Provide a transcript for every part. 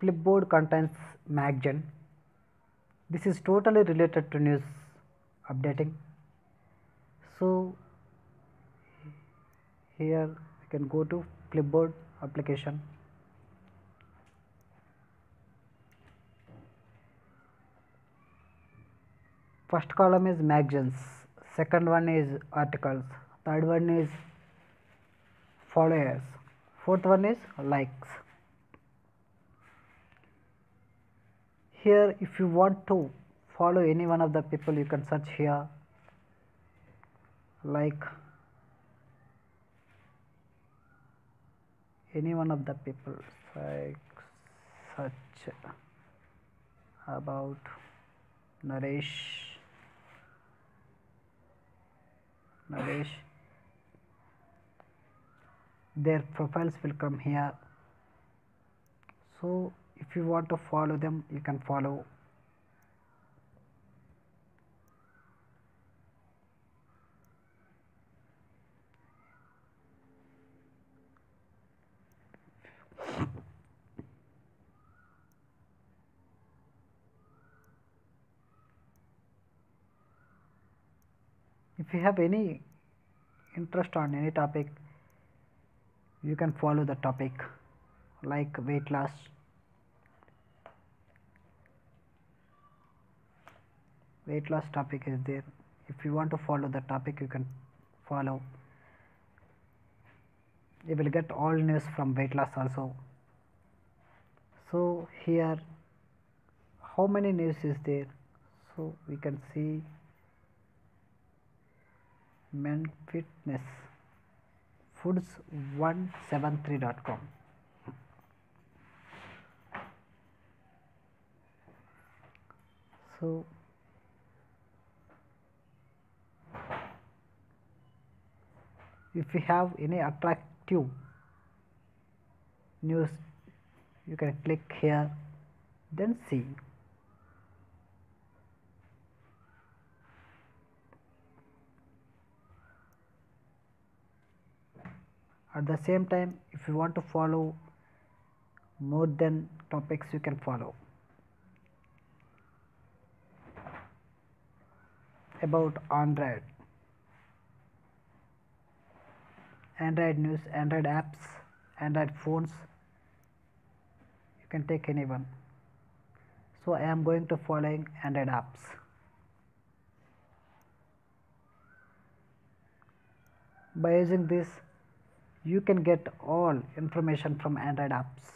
Flipboard contains MagGen. This is totally related to news updating. So here we can go to Flipboard application. First column is magazines, second one is articles, third one is followers, fourth one is likes. Here if you want to follow any one of the people you can search here. Like any one of the people like search about Naresh Naresh. Their profiles will come here. So if you want to follow them you can follow. If you have any interest on any topic you can follow the topic like weight loss weight loss topic is there. If you want to follow the topic you can follow. You will get all news from weight loss also. So here how many news is there? So we can see men fitness foods173.com so if you have any attractive news you can click here then see. At the same time if you want to follow more than topics you can follow. About android android news android apps android phones. You can take any one. So i am going to following android apps. By using this you can get all information from android apps.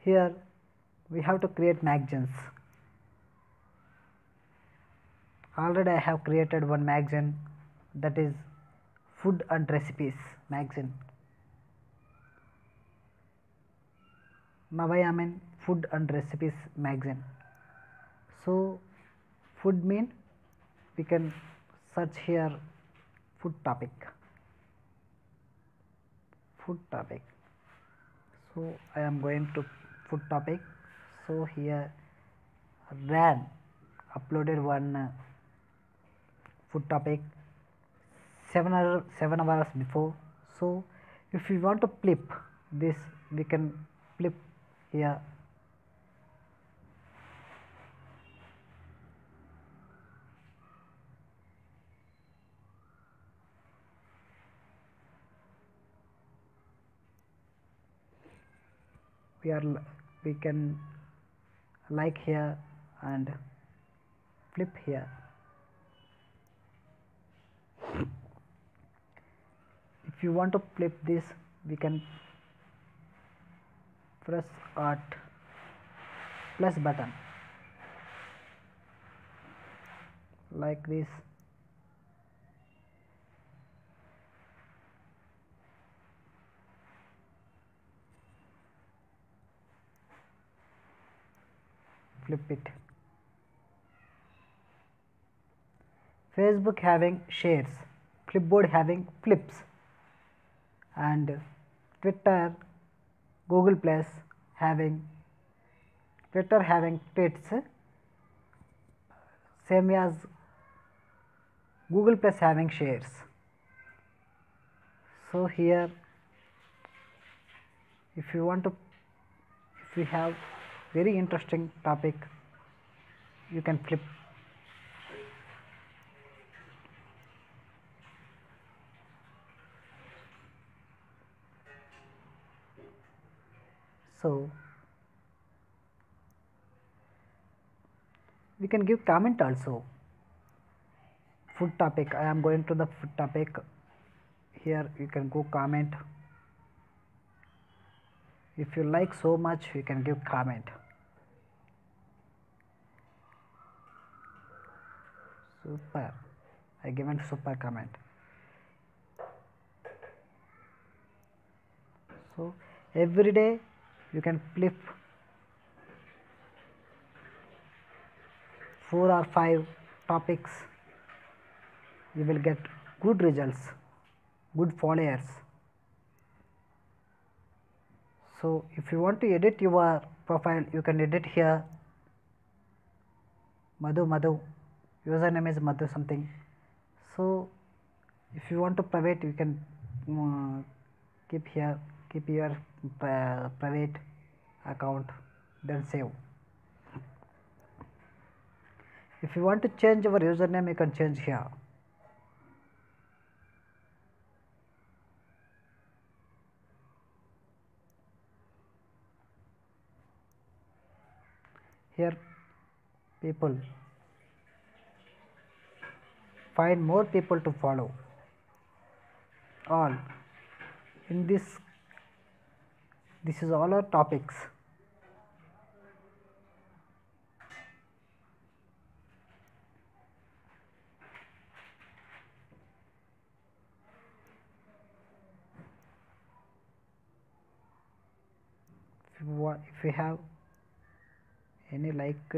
Here we have to create magazines already I have created one magazine that is food and recipes magazine. Now I am in food and recipes magazine. So food mean we can search here food topic. Food topic. So I am going to food topic. So here ran uploaded one food topic 7 hour, 7 hours before. So if we want to flip this we can flip here. We are we can like here and flip here if you want to flip this we can press alt plus button. Like this. Flip it. Facebook having shares flipboard having flips and twitter google plus having twitter having tweets same as google plus having shares. So here if you want to if we have very interesting topic you can flip so we can give comment also. Food topic i am going to the food topic. Here you can go comment. If you like so much you can give comment. Super. I given super comment. So every day you can flip four or five topics. You will get good results good followers. So if you want to edit your profile you can edit here. Madhu madhu. Username is madhu something. So if you want to private you can uh, keep here keep your private account then save. If you want to change your username you can change here. Here people. Find more people to follow. All. In this this is all our topics. If you have any liked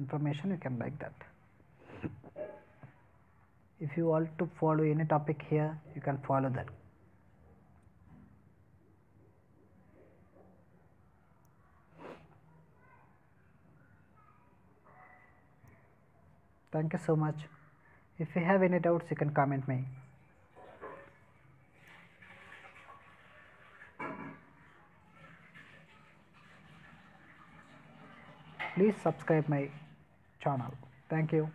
information you can like that. If you want to follow any topic here you can follow that thank you so much. If you have any doubts you can comment me. Please subscribe my channel. Thank you